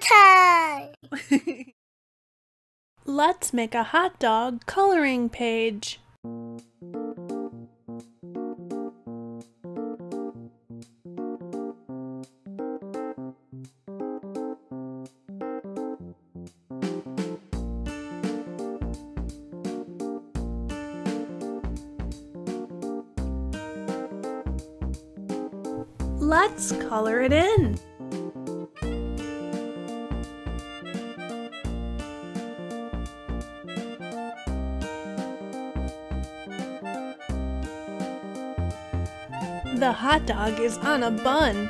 time! Let's make a hot dog coloring page. Let's color it in. The hot dog is on a bun.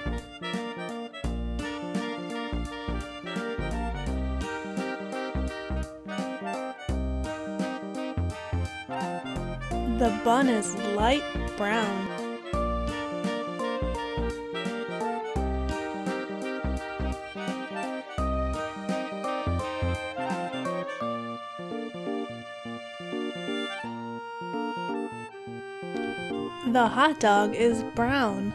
The bun is light brown. The hot dog is brown.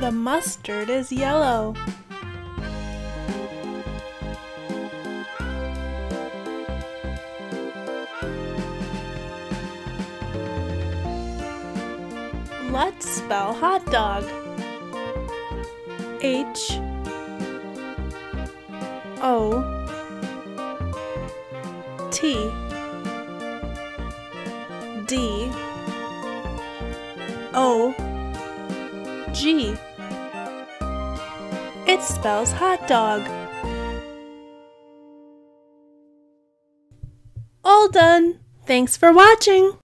The mustard is yellow. Let's spell hot dog. H O T D O G. It spells hot dog. All done. Thanks for watching.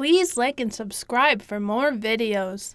Please like and subscribe for more videos.